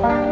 了。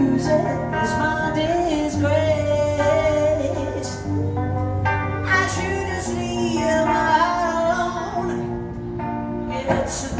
music is my disgrace. I leave my heart alone. It's